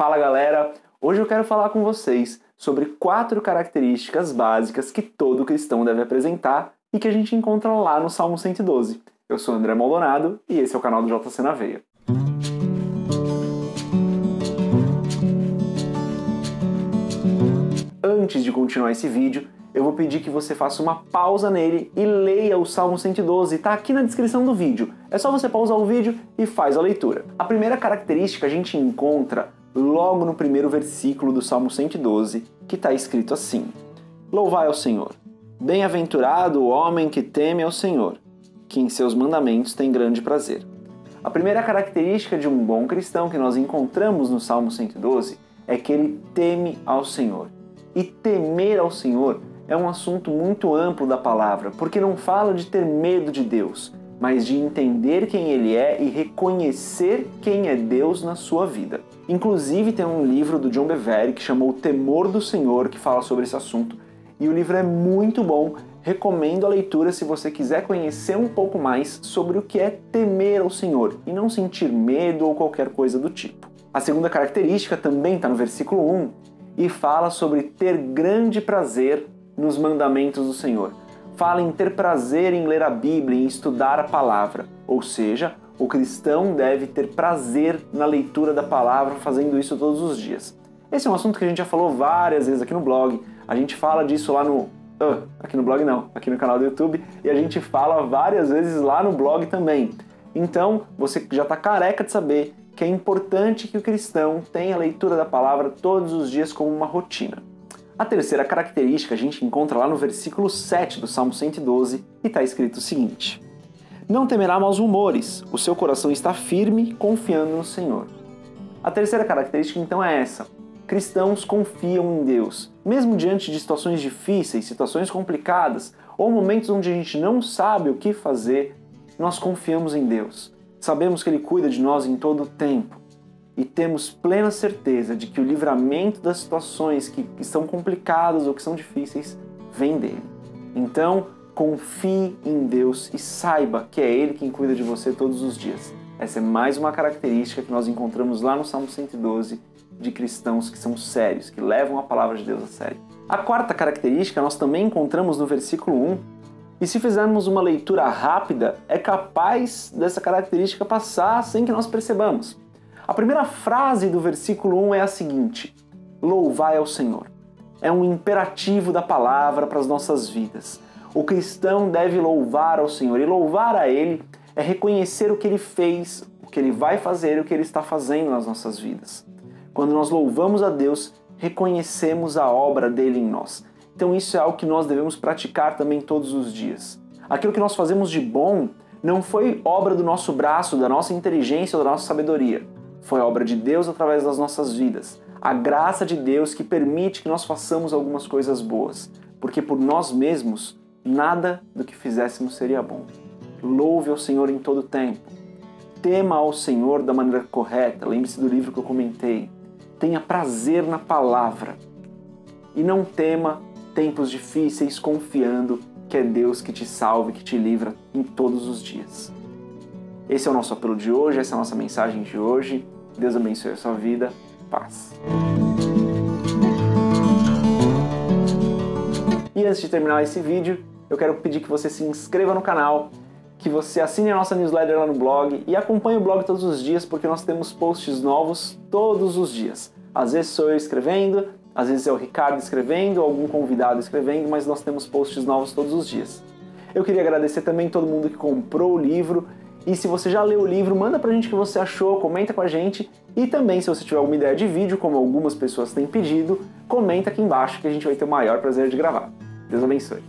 Fala galera! Hoje eu quero falar com vocês sobre quatro características básicas que todo cristão deve apresentar e que a gente encontra lá no Salmo 112. Eu sou André Maldonado e esse é o canal do JC na Veia. Antes de continuar esse vídeo, eu vou pedir que você faça uma pausa nele e leia o Salmo 112, está aqui na descrição do vídeo. É só você pausar o vídeo e faz a leitura. A primeira característica a gente encontra logo no primeiro versículo do Salmo 112, que está escrito assim: Louvai ao Senhor. Bem-aventurado o homem que teme ao Senhor, que em seus mandamentos tem grande prazer. A primeira característica de um bom cristão que nós encontramos no Salmo 112 é que ele teme ao Senhor. E temer ao Senhor é um assunto muito amplo da palavra, porque não fala de ter medo de Deus, mas de entender quem Ele é e reconhecer quem é Deus na sua vida. Inclusive, tem um livro do John Bevere que chamou O Temor do Senhor, que fala sobre esse assunto, e o livro é muito bom. Recomendo a leitura se você quiser conhecer um pouco mais sobre o que é temer ao Senhor e não sentir medo ou qualquer coisa do tipo. A segunda característica também está no versículo 1 e fala sobre ter grande prazer nos mandamentos do Senhor. Fala em ter prazer em ler a Bíblia, em estudar a palavra. Ou seja, o cristão deve ter prazer na leitura da palavra, fazendo isso todos os dias. Esse é um assunto que a gente já falou várias vezes aqui no blog. A gente fala disso lá no. Aqui no blog não, aqui no canal do YouTube. E a gente fala várias vezes lá no blog também. Então, você já está careca de saber que é importante que o cristão tenha a leitura da palavra todos os dias como uma rotina. A terceira característica a gente encontra lá no versículo 7 do Salmo 112 e está escrito o seguinte: Não temerá maus rumores, o seu coração está firme, confiando no Senhor. A terceira característica então é essa: cristãos confiam em Deus. Mesmo diante de situações difíceis, situações complicadas ou momentos onde a gente não sabe o que fazer, nós confiamos em Deus. Sabemos que Ele cuida de nós em todo o tempo e temos plena certeza de que o livramento das situações que, que são complicadas ou que são difíceis vem dele. Então, confie em Deus e saiba que é Ele quem cuida de você todos os dias. Essa é mais uma característica que nós encontramos lá no Salmo 112 de cristãos que são sérios, que levam a palavra de Deus a sério. A quarta característica nós também encontramos no versículo 1. E se fizermos uma leitura rápida, é capaz dessa característica passar sem que nós percebamos. A primeira frase do versículo 1 é a seguinte: Louvai ao Senhor. É um imperativo da palavra para as nossas vidas. O cristão deve louvar ao Senhor e louvar a Ele é reconhecer o que Ele fez, o que Ele vai fazer e o que Ele está fazendo nas nossas vidas. Quando nós louvamos a Deus, reconhecemos a obra dele em nós. Então isso é algo que nós devemos praticar também todos os dias. Aquilo que nós fazemos de bom não foi obra do nosso braço, da nossa inteligência ou da nossa sabedoria foi obra de Deus através das nossas vidas. A graça de Deus que permite que nós façamos algumas coisas boas, porque por nós mesmos nada do que fizéssemos seria bom. Louve ao Senhor em todo tempo. Tema ao Senhor da maneira correta. Lembre-se do livro que eu comentei. Tenha prazer na palavra. E não tema tempos difíceis confiando que é Deus que te salve, que te livra em todos os dias. Esse é o nosso apelo de hoje, essa é a nossa mensagem de hoje. Deus abençoe a sua vida. Paz. E antes de terminar esse vídeo, eu quero pedir que você se inscreva no canal, que você assine a nossa newsletter lá no blog e acompanhe o blog todos os dias, porque nós temos posts novos todos os dias. Às vezes sou eu escrevendo, às vezes é o Ricardo escrevendo, algum convidado escrevendo, mas nós temos posts novos todos os dias. Eu queria agradecer também todo mundo que comprou o livro e se você já leu o livro, manda pra gente o que você achou, comenta com a gente. E também, se você tiver alguma ideia de vídeo, como algumas pessoas têm pedido, comenta aqui embaixo que a gente vai ter o maior prazer de gravar. Deus abençoe.